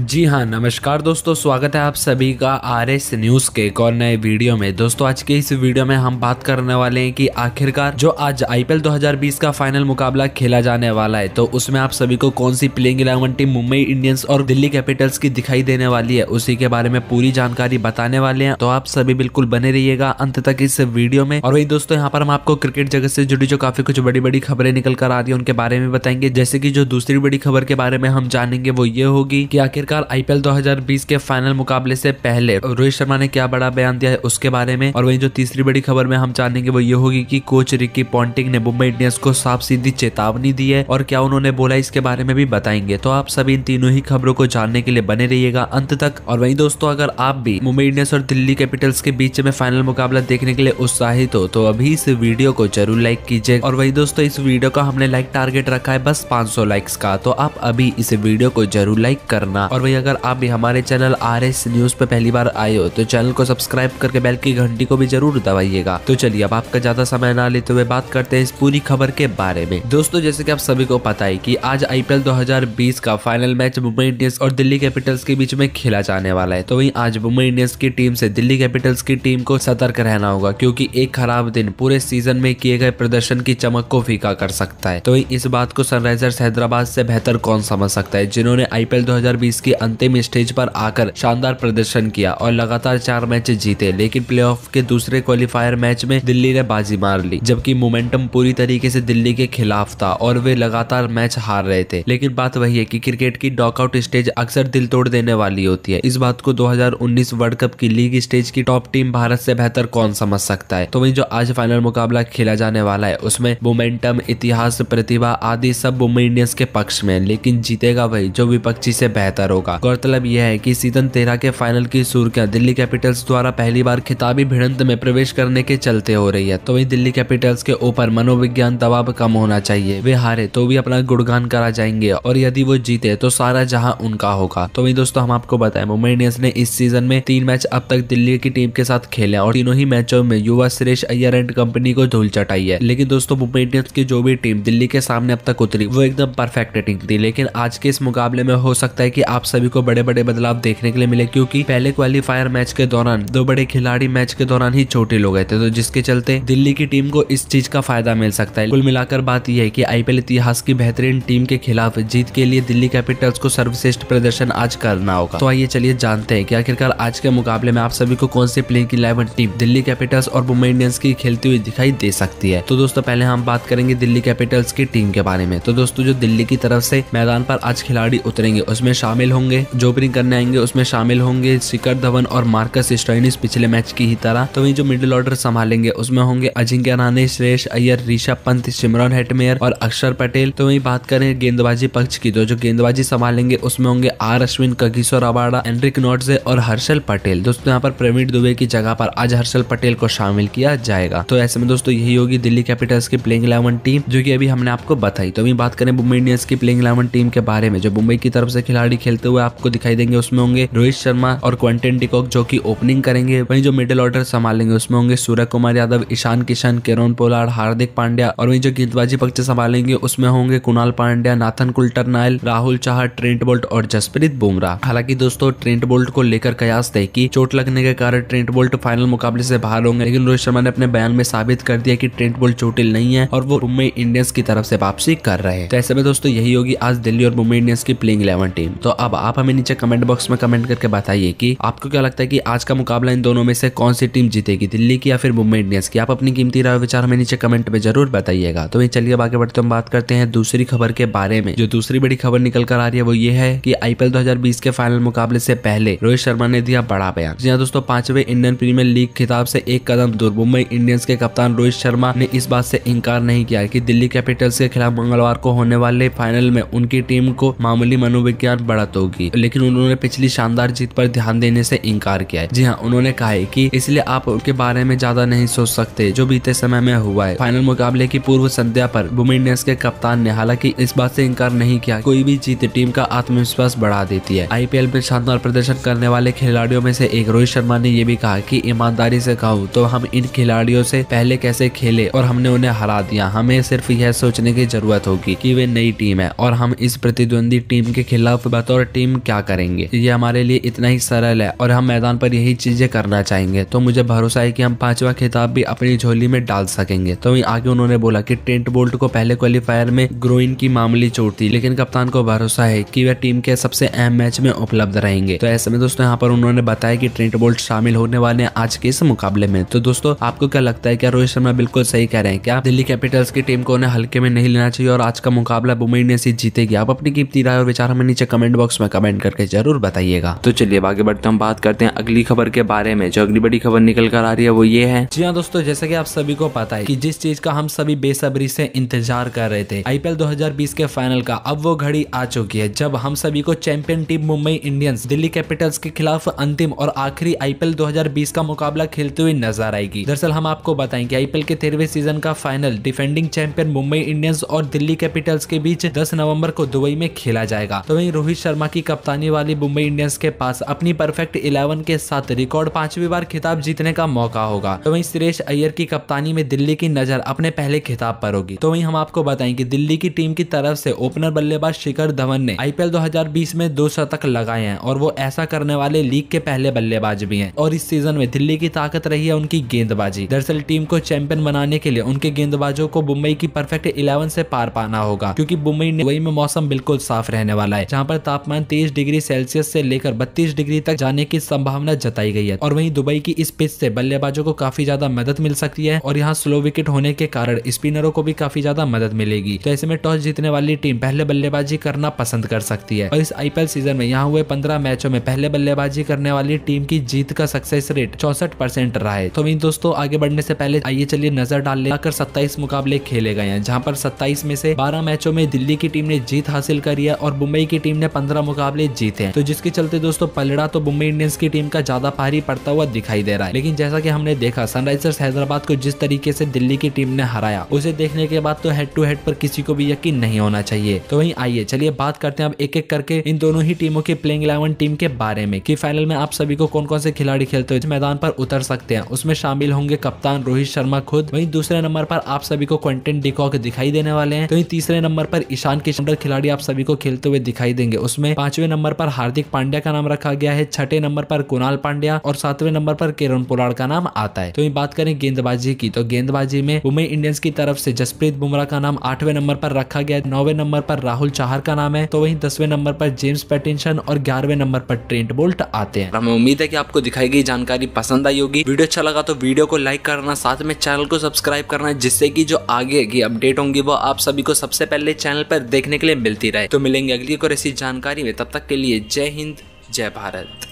जी हाँ नमस्कार दोस्तों, स्वागत है आप सभी का आर एस न्यूज़ के एक और नए वीडियो में। दोस्तों, आज के इस वीडियो में हम बात करने वाले हैं कि आखिरकार जो आज आईपीएल 2020 का फाइनल मुकाबला खेला जाने वाला है तो उसमें आप सभी को कौन सी playing eleven team Mumbai Indians और दिल्ली कैपिटल्स की दिखाई देने वाली है, उसी के बारे में पूरी जानकारी बताने वाले हैं। तो आप सभी बिल्कुल बने रहिएगा अंत तक इस वीडियो में। और वही दोस्तों, यहाँ पर हम आपको क्रिकेट जगत से जुड़ी जो काफ़ी कुछ बड़ी बड़ी खबरें निकल कर आ रही है, उनके बारे में बताएँगे। जैसे की जो दूसरी बड़ी खबर के बारे में हम जानेंगे, वो ये होगी की आखिरकार आईपीएल 2020 के फाइनल मुकाबले से पहले रोहित शर्मा ने क्या बड़ा बयान दिया है उसके बारे में? और वही जो तीसरी बड़ी खबर में हम जानेंगे वो ये होगी कि कोच रिकी पॉन्टिंग ने मुंबई इंडियंस को साफ़ सीधी चेतावनी दी है और क्या उन्होंने बोला इसके बारे में भी बताएँगे। तो आप सभी इन तीनों ही खबरों को जानने के लिए बने रहिएगा अंत तक। और वही दोस्तों, अगर आप भी मुंबई इंडियंस और दिल्ली कैपिटल्स के बीच में फाइनल मुकाबला देखने के लिए उत्साहित हो तो अभी इस वीडियो को ज़रूर लाइक कीजिए। और वही दोस्तों, इस वीडियो का हमने लाइक टारगेट रखा है बस 500 लाइक्स का। तो आप अभी इस वीडियो को ज़रूर लाइक करना। और वही अगर आप भी हमारे चैनल आर एस न्यूज़ पे पहली बार आए हो तो चैनल को सब्सक्राइब करके बेल की घंटी को भी ज़रूर दबाइएगा। तो चलिए, अब आपका ज़्यादा समय ना लेते हुए बात करते हैं इस पूरी खबर के बारे में। दोस्तों, जैसे कि आप सभी को पता है की आज आईपीएल 2020 का फाइनल मैच मुंबई इंडियंस और दिल्ली कैपिटल्स के बीच में खेला जाने वाला है। तो वही आज मुंबई इंडियंस की टीम से दिल्ली कैपिटल्स की टीम को सतर्क रहना होगा, क्योंकि एक खराब दिन पूरे सीज़न में किए गए प्रदर्शन की चमक को फीका कर सकता है। तो इस बात को सनराइजर्स हैदराबाद से बेहतर कौन समझ सकता है, जिन्होंने आईपीएल 2020 की अंतिम स्टेज पर आकर शानदार प्रदर्शन किया और लगातार चार मैच जीते, लेकिन प्लेऑफ के दूसरे क्वालिफायर मैच में दिल्ली ने बाजी मार ली, जबकि मोमेंटम पूरी तरीके से दिल्ली के खिलाफ था और वे लगातार मैच हार रहे थे। लेकिन बात वही है कि क्रिकेट की डॉकआउट स्टेज अक्सर दिल तोड़ देने वाली होती है। इस बात को 2019 वर्ल्ड कप की लीग स्टेज की टॉप टीम भारत से बेहतर कौन समझ सकता है? तो वही जो आज फाइनल मुकाबला खेला जाने वाला है, उसमें मोमेंटम इतिहास, प्रतिभा आदि सब मुंबई इंडियंस के पक्ष में लेकिन जीतेगा वही जो विपक्षी से बेहतर होगा। गौरतलब यह है कि सीज़न तेरह के फाइनल की सुर्खियाँ दिल्ली कैपिटल्स द्वारा पहली बार खिताबी भिड़ंत में प्रवेश करने के चलते हो रही है। तो वही दिल्ली कैपिटल्स के ऊपर मनोविज्ञान दबाव कम होना चाहिए। वे हारे तो भी अपना गुणगान करा जाएँगे और यदि वो जीते तो सारा जहाँ उनका होगा। तो वही दोस्तों, हम आपको बताएँ, मुंबई इंडियंस ने इस सीज़न में तीन मैच अब तक दिल्ली की टीम के साथ खेले और तीनों ही मैचों में युवा सुरेश अय्यर एंड कंपनी को धूल चटाई है। लेकिन दोस्तों, मुंबई इंडियंस की जो भी टीम दिल्ली के सामने अब तक उतरी, वो एकदम परफेक्ट टीम थी। लेकिन आज के इस मुकाबले में हो सकता है कि आप सभी को बड़े बड़े बदलाव देखने के लिए मिले क्योंकि पहले क्वालिफायर मैच के दौरान, दो बड़े खिलाड़ी मैच के दौरान ही चोटिल हो गए थे। तो जिसके चलते दिल्ली की टीम को इस चीज़ का फ़ायदा मिल सकता है। कुल मिलाकर बात यह है की आईपीएल इतिहास की बेहतरीन टीम के खिलाफ जीत के लिए दिल्ली कैपिटल्स को सर्वश्रेष्ठ प्रदर्शन आज करना होगा। तो आइए चलिए जानते हैं की आखिरकार आज के मुकाबले में आप सभी को कौन सी playing eleven team Delhi Capitals और मुंबई इंडियंस की खेलती हुई दिखाई दे सकती है? तो दोस्तों, पहले हम बात करेंगे दिल्ली कैपिटल्स की टीम के बारे में। तो दोस्तों, जो दिल्ली की तरफ़ से मैदान पर आज खिलाड़ी उतरेंगे, उसमें शामिल होंगे। जो ओपनिंग करने आएँगे, उसमें शामिल होंगे शिखर धवन और मार्कस स्टोइनिस पिछले मैच की ही तरह। तो वही जो मिडिल ऑर्डर संभालेंगे, उसमें होंगे अजिंक्य राणे श्रेष अय्यर, ऋषभ पंत, सिमरन हेटमेयर और अक्षर पटेल। तो वही बात करें गेंदबाजी पक्ष की तो जो गेंदबाजी संभालेंगे, उसमें होंगे R Ashwin Kagiso Rabada Anrich Nortje और हर्षल पटेल। दोस्तों, यहाँ पर प्रवीण दुबे की जगह पर आज हर्षल पटेल को शामिल किया जाएगा। तो ऐसे में दोस्तों, यही होगी दिल्ली कैपिटल्स की प्लेइंग इलेवन टीम जो की अभी हमने आपको बताई। तो अभी बात करें मुंबई इंडियंस की प्लेइंग इलेवन टीम के बारे में, जो मुंबई की तरफ़ से खिलाड़ी खेलते हुए आपको दिखाई देंगे, उसमें होंगे रोहित शर्मा और क्वेंटन डिकॉक जो की ओपनिंग करेंगे। वहीं जो मिडिल ऑर्डर संभालेंगे उसमें होंगे सूर्य कुमार यादव, ईशान किशन, किरण पोलाड हार्दिक पांड्या और वहीं जो गेंदबाजी पक्ष संभालेंगे, उसमें होंगे Kunal Pandya, Nathan Coulter Nile, Rahul Chahar Trent Boult और जसप्रीत बुमराह। हालाँकि दोस्तों, ट्रेंट बोल्ट को लेकर कयास थे कि चोट लगने के कारण ट्रेंट बोल्ट फाइनल मुकाबले से बाहर होंगे, लेकिन रोहित शर्मा ने अपने बयान में साबित कर दिया कि ट्रेंट बोल्ट चोटिल नहीं है और वो मुंबई इंडियंस की तरफ़ से वापसी कर रहे हैं। तो ऐसे में दोस्तों, यही होगी आज दिल्ली और मुंबई इंडियंस की प्लेइंग इलेवन टीम तो अब आप हमें नीचे कमेंट बॉक्स में कमेंट करके बताइए कि आपको क्या लगता है कि आज का मुकाबला इन दोनों में से कौन सी टीम जीतेगी, दिल्ली की या फिर मुंबई इंडियंस की? आप अपनी कीमती राय विचार हमें नीचे कमेंट में ज़रूर बताइएगा। तो चलिए आगे बढ़ते हम बात करते हैं दूसरी खबर के बारे में। जो दूसरी बड़ी खबर निकल कर आ रही है वो ये है कि आईपीएल 2020 के फाइनल मुकाबले से पहले रोहित शर्मा ने दिया बड़ा बयान। जी हाँ दोस्तों, पांचवे इंडियन प्रीमियर लीग खिताब से एक कदम दूर मुंबई इंडियंस के कप्तान रोहित शर्मा ने इस बात से इनकार नहीं किया कि दिल्ली कैपिटल्स के खिलाफ मंगलवार को होने वाले फाइनल में उनकी टीम को मामूली मनोविज्ञान बढ़त होगी। लेकिन उन्होंने पिछली शानदार जीत पर ध्यान देने से इनकार किया है। जी हाँ उन्होंने कहा है कि इसलिए आप उनके बारे में ज़्यादा नहीं सोच सकते, जो बीते समय में हुआ है। फाइनल मुकाबले की पूर्व संध्या पर इंडियंस के कप्तान ने हालाँकि इस बात से इनकार नहीं किया, कोई भी जीत टीम का आत्मविश्वास बढ़ा देती है। आईपीएल में शानदार प्रदर्शन करने वाले खिलाड़ियों में से एक रोहित शर्मा ने यह भी कहा कि ईमानदारी से कहूँ तो हम इन खिलाड़ियों से पहले कैसे खेले और हमने उन्हें हरा दिया। हमें सिर्फ़ यह सोचने की ज़रूरत होगी कि वे नई टीम है और हम इस प्रतिद्वंदी टीम के खिलाफ बतौर टीम क्या करेंगे? ये हमारे लिए इतना ही सरल है और हम मैदान पर यही चीज़ें करना चाहेंगे। तो मुझे भरोसा है कि हम पांचवा खिताब भी अपनी झोली में डाल सकेंगे। तो वही आगे उन्होंने बोला कि टेंट बोल्ट को पहले क्वालिफायर में ग्रोइन की मामूली चोट थी, लेकिन कप्तान को भरोसा है कि वह टीम के सबसे अहम मैच में उपलब्ध रहेंगे। तो ऐसे में दोस्तों, यहाँ पर उन्होंने बताया कि ट्रेंट बोल्ट शामिल होने वाले हैं आज के इस मुकाबले में। तो दोस्तों, आपको क्या लगता है, क्या रोहित शर्मा बिल्कुल सही कह रहे हैं? क्या दिल्ली कैपिटल्स की टीम को उन्हें हल्के में नहीं लेना चाहिए और आज का मुकाबला मुंबई इंडियंस जीतेगी? आप अपनी कीमती राय और विचार हमें नीचे कमेंट बॉक्स में कमेंट करके ज़रूर बताइएगा। तो चलिए आगे बढ़ते हम बात करते हैं अगली खबर के बारे में, जो अगली बड़ी खबर निकल कर आ रही है, वो ये है। जी हाँ दोस्तों, जैसे की आप सभी को पता है की जिस चीज़ का हम सभी बेसब्री से इंतज़ार कर रहे थे आईपीएल 2020 के फाइनल का, अब वो घड़ी आ चुकी है, जब हम सभी को champion team Mumbai Indians Delhi capitals के खिलाफ अंतिम और आखिरी आईपीएल 2020 का मुकाबला खेलते हुए नज़र आएगी। दरअसल हम आपको बताएँ कि आईपीएल के तेरहवें सीज़न का final defending champion Mumbai Indians और दिल्ली कैपिटल्स के बीच 10 नवंबर को दुबई में खेला जाएगा। तो वहीं रोहित शर्मा की कप्तानी वाली मुंबई इंडियंस के पास अपनी परफेक्ट इलेवन के साथ रिकॉर्ड पांचवी बार खिताब जीतने का मौका होगा। तो वहीं सुरेश अय्यर की कप्तानी में दिल्ली की नज़र अपने पहले खिताब पर होगी। तो वहीं हम आपको बताएँ कि दिल्ली की टीम की तरफ़ से ओपनर बल्लेबाज शिखर धवन ने आईपीएल 2020 में दो शतक लगाए हैं और वो ऐसा करने वाले लीग के पहले बल्लेबाज भी हैं। और इस सीज़न में दिल्ली की ताकत रही है उनकी गेंदबाजी। दरअसल टीम को चैंपियन बनाने के लिए उनके गेंदबाजों को मुंबई की परफेक्ट इलेवन से पार पाना होगा, क्योंकि मुंबई मुंबई में मौसम बिल्कुल साफ़ रहने वाला है, जहाँ पर तापमान तेईस डिग्री सेल्सियस से लेकर बत्तीस डिग्री तक जाने की संभावना जताई गई है और वहीं दुबई की इस पिच से बल्लेबाजों को काफ़ी ज़्यादा मदद मिल सकती है और यहाँ स्लो विकेट होने के कारण स्पिनरों को भी काफ़ी ज़्यादा मदद मिलेगी। तो ऐसे में टॉस जीतने वाली टीम पहले बल्लेबाजी करना पसंद कर सकती है और इस आईपीएल सीज़न में यहाँ हुए पंद्रह मैचों में पहले बल्लेबाजी करने वाली टीम की जीत का सक्सेस रेट चौसठ परसेंट रहा है। तो वही दोस्तों, आगे बढ़ने से पहले आइए चलिए नज़र डाल लेकर सत्ताईस मुकाबले खेले गए हैं, जहाँ पर सत्ताईस में से बारह मैचों में दिल्ली की टीम ने जीत हासिल करी है और मुंबई की टीम ने पंद्रह मुकाबले जीते हैं। तो जिसके चलते दोस्तों, पलड़ा तो मुंबई इंडियंस की टीम का ज़्यादा भारी पड़ता हुआ दिखाई दे रहा है। लेकिन जैसा की हमने देखा, सनराइजर्स हैदराबाद को जिस तरीके से दिल्ली की टीम ने हराया, उसे देखने के बाद तो हेड टू हेड पर किसी को भी यकीन नहीं होना चाहिए। तो वहीं आइए, चलिए बात करते हैं अब एक एक करके इन दोनों ही टीमों के प्लेइंग इलेवन टीम के बारे में, कि फाइनल में आप सभी को कौन कौन से खिलाड़ी खेलते हुए मैदान पर उतर सकते हैं। उसमें शामिल होंगे कप्तान रोहित शर्मा खुद, वहीं दूसरे नंबर पर आप सभी को क्वेंटन डिकॉक दिखाई देने वाले हैं। तो वहीं तीसरे नंबर पर ईशान किशन खिलाड़ी आप सभी को खेलते हुए दिखाई देंगे। उसमें पाँचवें नंबर पर हार्दिक पांड्या का नाम रखा गया है, छठे नंबर पर कुणाल पांड्या और सातवें नंबर पर किरण पोलाड़ का नाम आता है। तो ये बात करें गेंदबाजी की तो गेंदबाजी में मुंबई इंडियंस की तरफ़ से जसप्रीत बुमराह का नाम आठवें नंबर पर रखा गया है, नौवे नंबर पर राहुल चाहर का नाम है तो वहीं दसवें नंबर पर जेम्स पैटिंसन और ग्यारहवें नंबर पर ट्रेंट बोल्ट आते हैं। हमें उम्मीद है कि आपको दिखाई गई जानकारी पसंद आई होगी। वीडियो अच्छा लगा तो वीडियो को लाइक करना, साथ में चैनल को सब्सक्राइब करना जिससे की जो आगे की अपडेट होंगी वो आप सभी को सबसे पहले चैनल पर देखने के लिए मिलती रहे। तो मिलेंगे अगली को ऐसी जानकारी में। तब तक के लिए जय हिंद जय भारत।